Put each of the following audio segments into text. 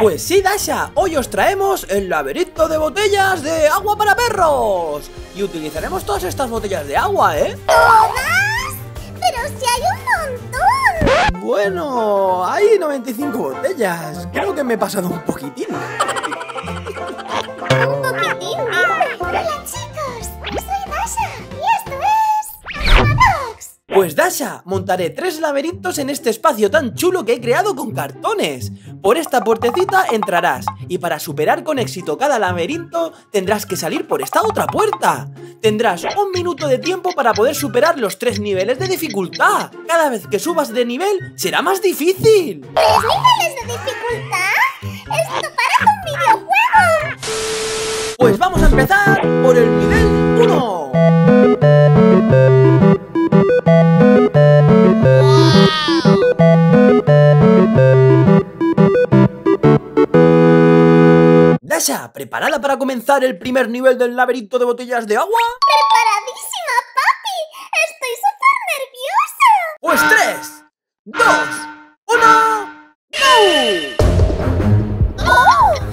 Pues sí, Dasha, hoy os traemos el laberinto de botellas de agua para perros. Y utilizaremos todas estas botellas de agua, ¿eh? ¿Todas? Pero si hay un montón. Bueno, hay 95 botellas. Creo que me he pasado un poquitín. Montaré tres laberintos en este espacio tan chulo que he creado con cartones. Por esta puertecita entrarás y para superar con éxito cada laberinto tendrás que salir por esta otra puerta. Tendrás un minuto de tiempo para poder superar los tres niveles de dificultad. Cada vez que subas de nivel será más difícil. ¿Tres niveles de dificultad? ¡Esto parece un videojuego! Pues vamos a empezar por el nivel 1. Dasha, ¿preparada para comenzar el primer nivel del laberinto de botellas de agua? ¡Preparadísima, papi! ¡Estoy súper nerviosa! Pues 3, 2, 1, ¡Go! ¡Oh!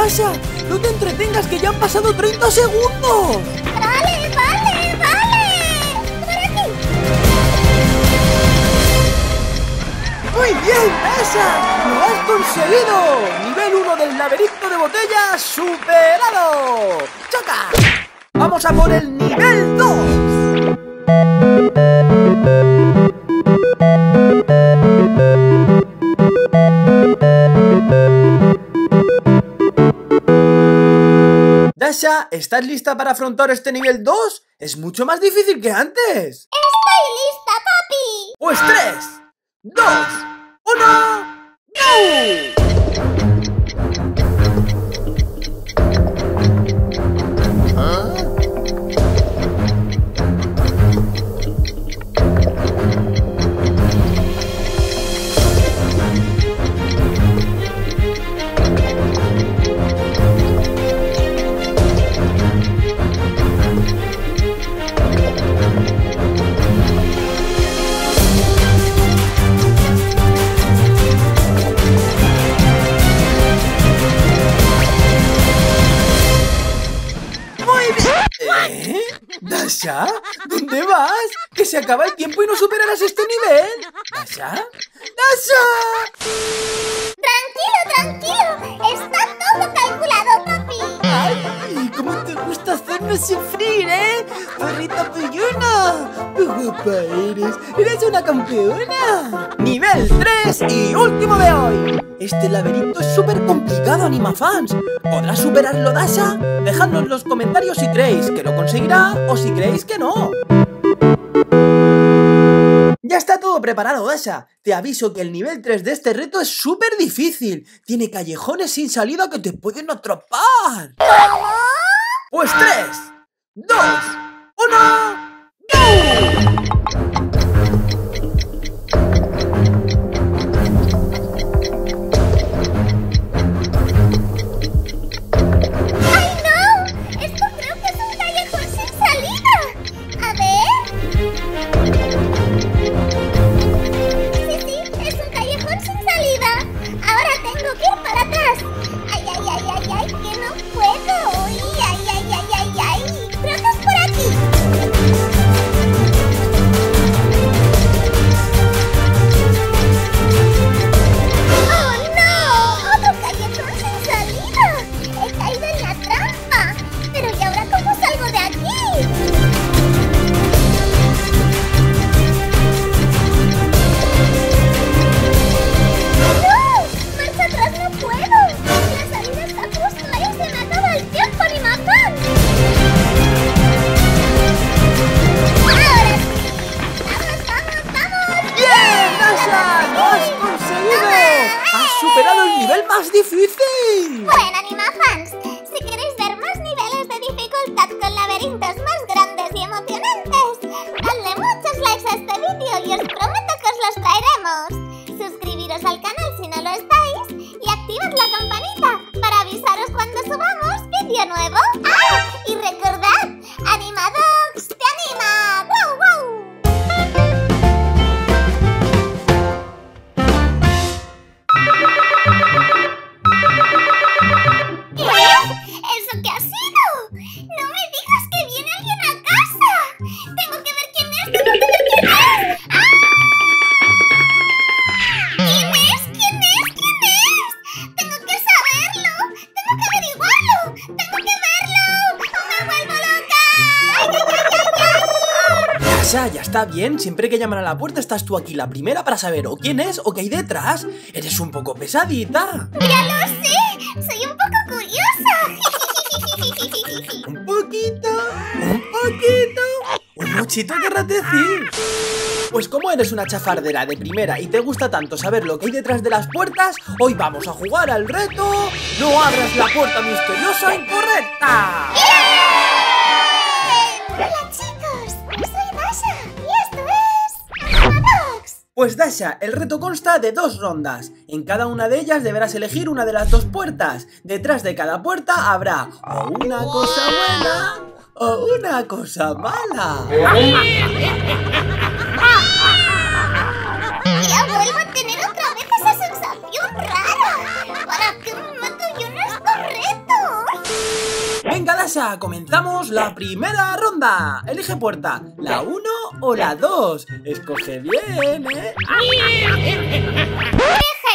¡Vamos, Dasha! ¡No te entretengas que ya han pasado 30 segundos! Vale, vale, vale. Por aquí. ¡Muy bien, Dasha! ¡Lo has conseguido! Nivel 1 del laberinto de botellas superado. ¡Choca! Vamos a por el nivel 2. Dasha, ¿estás lista para afrontar este nivel 2? Es mucho más difícil que antes. Estoy lista, papi. Pues 3, 2, 1, ¡Go! ¿Dónde vas? ¿Que se acaba el tiempo y no superarás este nivel? ¿Dasha? ¡Dasha! Gusta hacerme sufrir, eh? ¡Perrita pillona! ¡Qué guapa eres! ¡Eres una campeona! Nivel 3 y último de hoy. Este laberinto es súper complicado, Animafans. ¿Podrás superarlo, Dasha? Dejadnos los comentarios si creéis que lo conseguirá o si creéis que no. Ya está todo preparado, Dasha. Te aviso que el nivel 3 de este reto es súper difícil. Tiene callejones sin salida que te pueden atrapar. Pues 3, 2, has Dasha, ya está bien. Siempre que llaman a la puerta estás tú aquí la primera para saber o quién es o qué hay detrás. Eres un poco pesadita. ¡Ya lo sé! ¡Soy un poco curiosa! Un poquito, un poquito. Un muchito querrás decir. Pues como eres una chafardera de primera y te gusta tanto saber lo que hay detrás de las puertas, hoy vamos a jugar al reto No abras la puerta misteriosa incorrecta. ¡Hola Pues Dasha, el reto consta de dos rondas. En cada una de ellas deberás elegir una de las dos puertas. Detrás de cada puerta habrá o una cosa buena o una cosa mala. Comenzamos la primera ronda. Elige puerta, la 1 o la 2. Escoge bien, ¿eh? Deja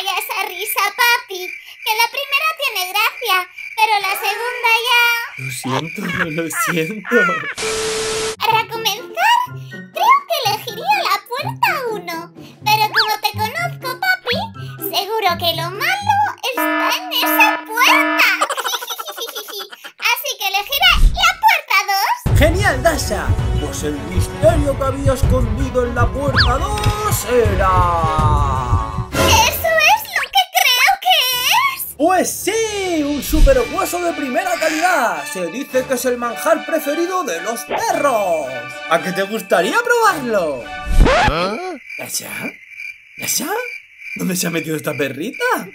ya esa risa, papi. Que la primera tiene gracia, pero la segunda ya... Lo siento, lo siento. Para comenzar, creo que elegiría la puerta 1. Pero como te conozco, papi, seguro que lo malo Pues el misterio que había escondido en la puerta 2 era... ¿Eso es lo que creo que es? Pues sí, un super hueso de primera calidad. Se dice que es el manjar preferido de los perros. ¿A qué te gustaría probarlo? ¿Dasha? ¿Dasha? ¿Dónde se ha metido esta perrita? ¿Eh,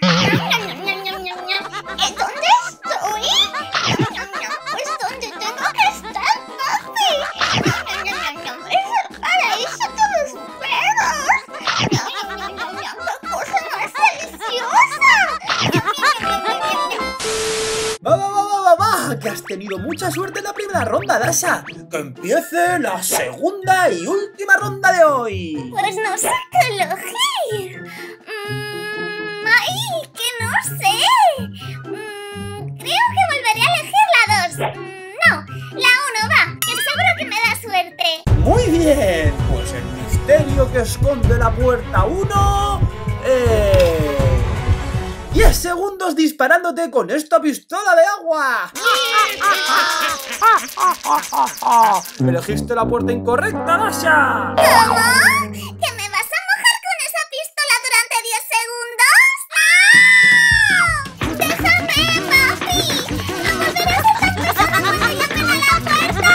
¿Dónde estoy? ¡Va, va, va, va, va, va! Que has tenido mucha suerte en la primera ronda, Dasha. Que empiece la segunda y última ronda de hoy. Pues no sé qué elegir. Mm, ¡Ay, que no sé! Mm, creo que volveré a elegir la 2. no, la 1 va, que seguro que me da suerte. Muy bien, pues el misterio que esconde la puerta 1 es... 10 segundos disparándote con esta pistola de agua. Elegiste la puerta incorrecta, Dasha. ¿Cómo? ¿Que me vas a mojar con esa pistola durante 10 segundos? ¡No! ¡Déjame, papi! ¡No volverás a cuando la puerta!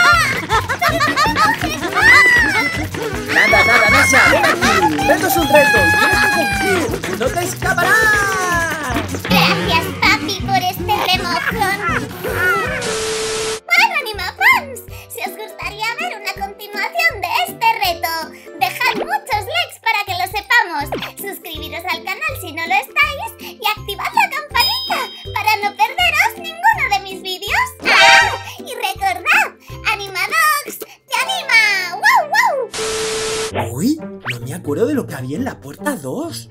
Nada, nada, Dasha, ven aquí. Esto es un reto y tienes que cumplir. ¡No te escaparás! Gracias, papi, por este remojón. Bueno, Animafans, si os gustaría ver una continuación de este reto, dejad muchos likes para que lo sepamos. Suscribiros al canal si no lo estáis y activad la campanita para no perderos ninguno de mis vídeos. ¡Ah! Y recordad, Animadox te anima. ¡Wow, wow! Uy, no me acuerdo de lo que había en la puerta 2.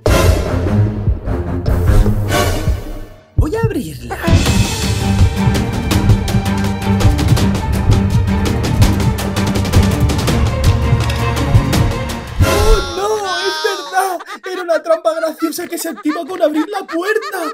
Voy a abrirla. ¡Oh. Era una trampa graciosa que se activa con abrir la puerta.